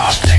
Talk